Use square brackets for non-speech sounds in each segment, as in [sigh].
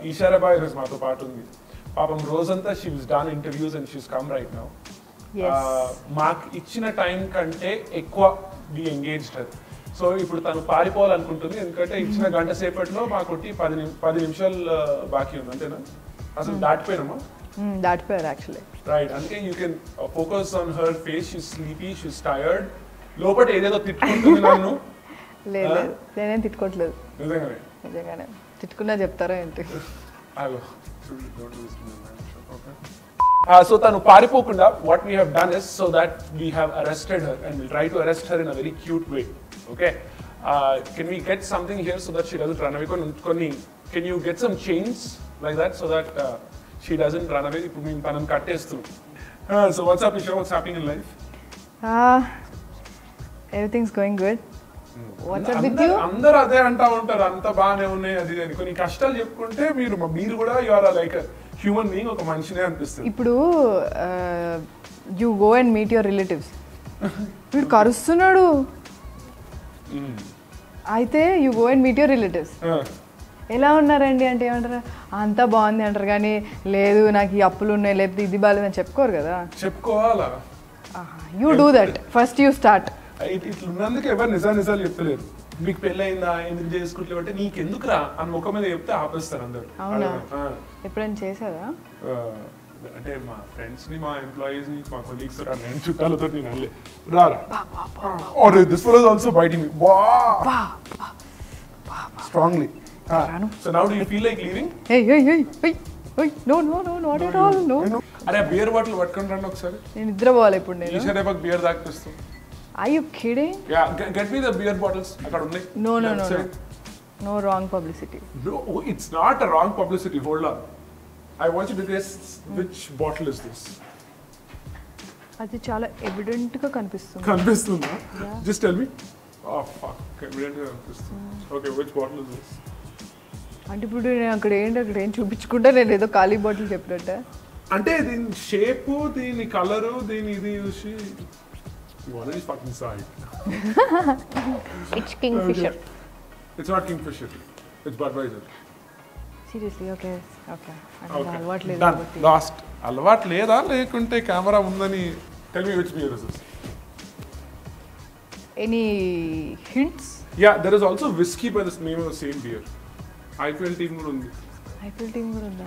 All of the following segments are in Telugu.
ఈశారాబాయ్ ఈరోజు మాతో పాటు ఉంది. పాపం రోజంతా she was done interviews and she's come right now మాకు ఇచ్చిన టైం కంటే ఎక్కువ బి ఎంగేజ్డ్ అది సో ఇప్పుడు తను పారిపోవాలనుకుంటుంది. ఎందుకంటే ఇచ్చిన గంట సేపట్లో మాకు పది పది నిమిషాలు బాకీ ఉంది. అంతేనా? అసలు దాటిపోయినామా? దాటిపోయారు యాక్చువల్లీ రైట్ అందుకే you can focus on her face she sleepy she's tired లోపల ఏదేదో తిట్టుకుంటుంది నన్ను? [laughs] లేదు నేనేం తిట్టుకోవట్లేదు నిజంగానే? నిజంగానే. తిట్టుకున్నా చెప్తారా ఏంటి? Hello. సో తను పారిపోకుండా what we have done is so that we have arrested her and will try to arrest her in a very cute way okay can we get something here so that she doesn't run away కొన్ని కొన్ని can you get some chains like that so that she doesn't run away ఇప్పుడు మేము తనని కట్టేస్తున్నాం so what's up so what's happening in life everything's going అందరు అదే అంటా ఉంటారు. అంత బాగానే ఉన్నాయి అది అని. కొన్ని కష్టాలు చెప్పుకుంటే మీరు మీరు కూడా you are like human being ఒక మనిషినే అనిపిస్తుంది. ఇప్పుడు you go and meet your relatives వీడు కరుస్తున్నాడు. అయితే you go and meet your relatives. ఎలా ఉన్నారండి? అంటే ఏమంటారు? అంతా బాగుంది అంటారు కానీ లేదు నాకు ఈ అప్పులు ఉన్నాయి లేకపోతే ఇది బాగాలేదని చెప్పుకోరు కదా. చెప్పుకోవాలా? You do that first you start ఇట్లా ఉన్నందుకు ఎవరు నిజాలు నిజాలు చెప్తలేరు. మీకు పెళ్ళయిందా ఎందుకు చేసుకుంటలేవు అంటే నీకెందుకు రా అని ముఖం మీద చెప్తే ఆపేస్తారు అందరు. అవునా? ఎప్పుడైనా చేసారా అంటే మా ఫ్రెండ్స్ని మా ఎంప్లాయీస్ని మా కొలీగ్స్ నేను చుట్టాలతో నేను రారా ఆర్ దిస్ ఆల్సో బైటింగ్ వా strongly. So now do you feel like leaving ఏయ్ ఏయ్ ఏయ్ ఏయ్ ఏయ్ no no no not at all no అరే బియర్ బాటిల్ పట్టుకొని రండి ఒకసారి. నేను నిద్రపోవాలి ఇప్పుడు నేను. ఈసారి beer తాకిపిస్తాం I you kidding yeah get me the beer bottles అక్కడ ఉన్నాయి. No no no. No wrong publicity No, it's not a wrong publicity. Hold on. I want you to guess which bottle is this. అది చాలా ఎవిడెంట్గా కనిపిస్తుంది. కనిపిస్తుందా. జస్ట్ టెల్ మీ ఆ ఫక్ ఎవిడెంట్గా కనిపిస్తుంది. Okay which bottle is this అంటే ఇప్పుడు నేను అక్కడ ఏంటి అక్కడ ఏం చూపించుకుంటే? నేను ఏదో ఖాళీ బాటిల్ చెప్పినట్ట. అంటే దీని షేప్ దీని కలరు దీని ఇది చూసి one is fucking Sai it's Kingfisher it's not Kingfisher it's Budweiser seriously okay okay అలవాటు లేదు లాస్ట్ అలవాటు లేదా లేకుంటే కెమెరా ఉందని tell me which beer is this any hints Yeah, there is also whiskey by the name of the same beer. IPL team కూడా ఉంది. ఐపీఎల్ టీం కూడా ఉందా?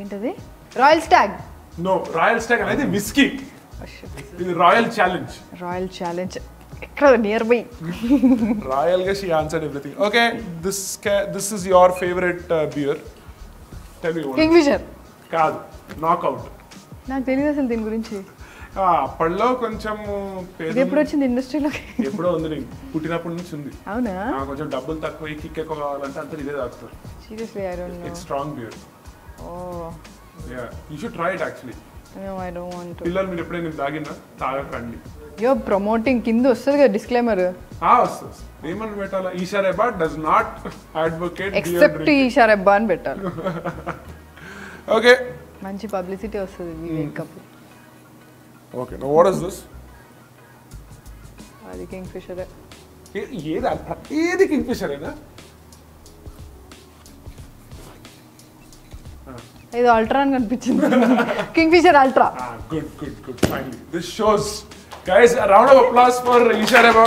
ఏంటది? Royal Stag No, Royal Stag అనేది whiskey. ఇది రాయల్ ఛాలెంజ్. Royal Challenge. ఎక్కడ near by రాయల్గా she answered everything okay this this is your favourite beer tell me Kingfisher కాదు నాక్అవుట్ నాకు తెలియదు అసలు దీని గురించి. అప్పట్లో కొంచెం ఎప్పుడు వచ్చింది ఇండస్ట్రీలోకి? ఎప్పుడో ఉంది నీకు? పుట్టినప్పటి నుంచి ఉంది. అవునా? కొంచెం డబ్బులు తక్కువ కిక్ ఎక్కువ కావాలంటే అంతా ఇదే తాగుతారు. Seriously I don't know it's strong beer oh yeah you should try it actually no I don't want పిల్లలు మీరు ఎప్పుడైనా తాగినా తాగకండి. యో ప్రమోటింగ్ కింద వస్తుంది కదా డిస్క్లైమర్ ఆ, వస్తుంది ఏమని పెట్టాలా? ఈసారి ఎబా డస్ నాట్ అడ్వకేట్ ఎక్సెప్ట్ ఈ షరబ్బా అని పెట్టాలి. [laughs] ఓకే మంచి పబ్లిసిటీ వస్తుంది Vivek cup okay no what is this అది కింగ్ ఫిషర్ ఏది ఏది కింగ్ ఫిషర్ ఇది అల్ట్రా అని కనిపించింది. Kingfisher Ultra good good good finally this shows guys round of applause for Eesha Rebba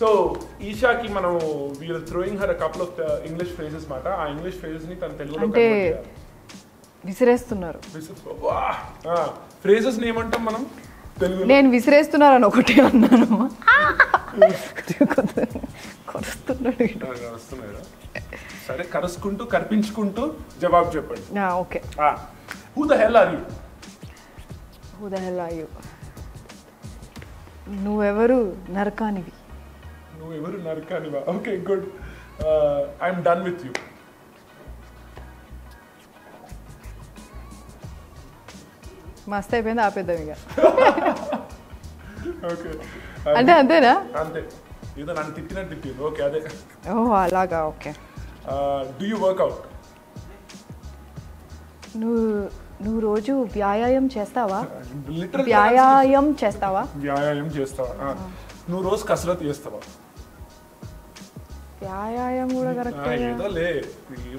so ఈషాకి మనం we're throwing her couple of English phrases మాట. ఆ ఇంగ్లీష్ ఫ్రేజెస్ని తన తెలుగులో అంటే విసిరేస్తున్నారు. ఫ్రేజెస్ ఏమంటాం మనం? తెలుగులో. నేను విసిరేస్తున్నారు అని ఒకటి అన్నాను. [laughs] కొరుస్తున్నాడు? సరే కరుసుకుంటూ కర్పించుకుంటూ జవాబు చెప్పండి. Okay. Who the hell are you Who the hell are you? నువ్వెవరు? నరకానివి. నువ్వు ఎవరు నరకానివా okay good I'm done with you మస్త్ అయిపోయింది ఆపేద్దాం ఇక. [laughs] ఓకే అంటే అంతేనా? అంతే. ఏదో నన్ను తిట్టినట్టు తిట్టింది. ఓకే అదే. ఓ అలాగా ఓకే. డూ యూ వర్క్అవుట్ నువ్వు నువ్వు రోజు వ్యాయామం చేస్తావా? వ్యాయామం చేస్తావా? వ్యాయామం చేస్తావా. నువ్వు రోజు కసరత్ చేస్తావా? వ్యాయామం కూడా కరెక్ట్ ఏదో లే.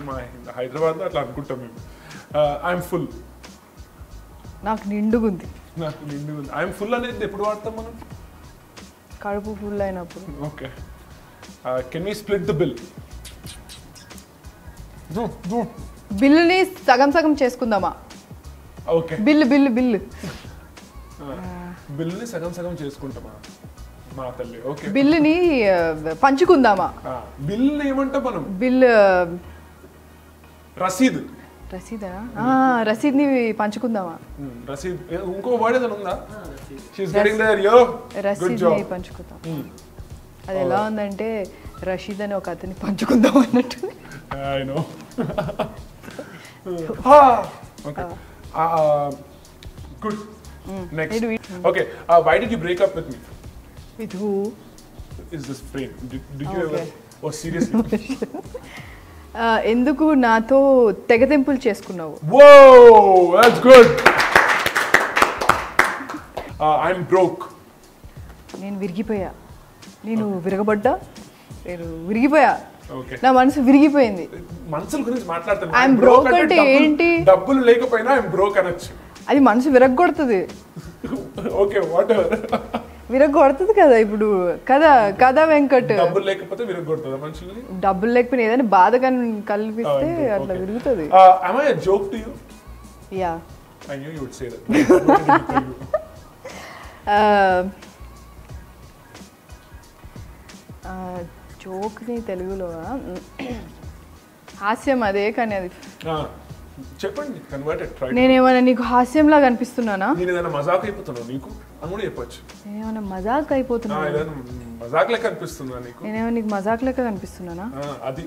మా హైదరాబాద్ అట్లా అనుకుంటాం మేము. ఐఎమ్ ఫుల్ నాకు నిండుగుంది. నాకు నిండు ఐఎమ్ ఫుల్ అనేది ఎప్పుడు వాడతాం మనం? కడుపు ఫుల్ అయినప్పుడు. Okay can we split the bill బిల్లుని సగం సగం చేసుకుందామా? ఓకే. Bill bill bill. బిల్ని సగం సగం చేసుకుంటామా? మా తల్లి ఓకే. బిల్లుని పంచుకుందామా? బిల్ ఏమంటాం మనం? బిల్లు రసీద్. రసీదా? ఆ, రసీద్ని పంచుకుందామా? రసీద్. ఇంకో వర్డ్ ఏదైనా ఉందా? She's getting there yo good రసీద్ని పంచుకుందాం. అది ఎలా ఉందంటే రషీద్ అని ఒక అతన్ని పంచుకుందాం అన్నట్టు. ఓకే గుడ్ నెక్స్ట్ ఇది- okay why did you break up with me with who is this frame did you Okay. Ever oh seriously ఎందుకు నాతో తెగతెంపులు చేసుకున్నావు? I'm broke. నేను విరిగిపోయా? నేను విరగబడ్డా? నేను విరిగిపోయా. నా మనసు విరిగిపోయింది. మనసుల గురించి మాట్లాడుతాను. I'm broke అంటే ఏంటి? డబ్బులు లేకపోయినా ఐఎమ్ బ్రోక్ అనొచ్చు. అది మనసు విరగొడుతుంది ఓకే వాట్ ఎవర్ విరగొడుతుంది కదా ఇప్పుడు. కదా కదా వెంకట్. డబ్బులు లేకపోతే విరగొడుతుందా మనుషుల్ని డబ్బులు లేకపోయినా ఏదైనా బాధ కన్- కల్పిస్తే అట్లా. విరుగుతుంది. am I a joke to you? Yeah. I knew you would say that. [laughs] జోక్ని తెలుగులో హాస్యం అదే కానీ అది. చెప్పండి కన్వర్టెడ్ ట్రై నేనేమైనా నీకు హాస్యంలా కనిపిస్తున్నానా? నేను ఏదైనా మజాక్ అయిపోతున్నావు నీకు? అని కూడా చెప్పొచ్చు. నేనేమైనా మజాక్ అయిపోతున్నానా? ఏదైనా మజాక్ లెక్క అనిపిస్తుందా నీకు? నేనేమైనా నీకు మజాక్ లెక్క కనిపిస్తున్నానా? అది.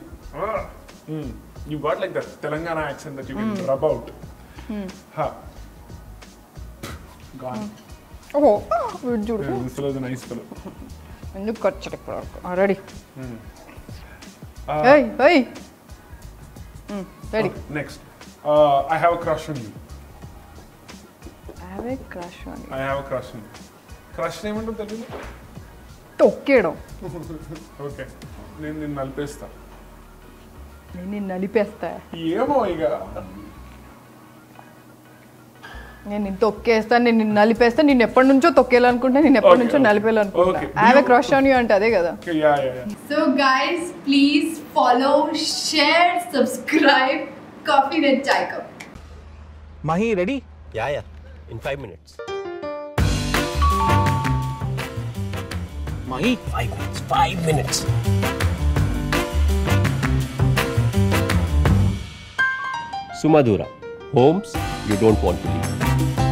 You got like that Telangana accent that you can rub out gone చూడు. నైస్ ఫెలో ఎందుకు ఖర్చు ఇప్పుడు రెడీ ఏయ్ ready next I have crush on you have a crush అని I have crush on crush ఏమంటుంది తొక్కేయడం ఓకే నేను నిన్ను నలిపేస్తా నేను నిన్ను నలిపేస్తా ఏమో ఇక నేను నిన్ను తొక్కేస్తాను నేను నిన్ను నలిపేస్తా నిన్ను ఎప్పటి నుంచో తొక్కేయాలనుకుంటా నేను ఎప్పటి Okay, నుంచో okay. నలిపేయాలనుకుంటా Okay. Have a crush on you అంటే అదే కదా yeah yeah yeah So guys, please follow, share, subscribe Coffee with Chai Cup. Mahi, ready? Yeah, yeah. In five minutes. Mahi, Five minutes. Homes you don't want to leave.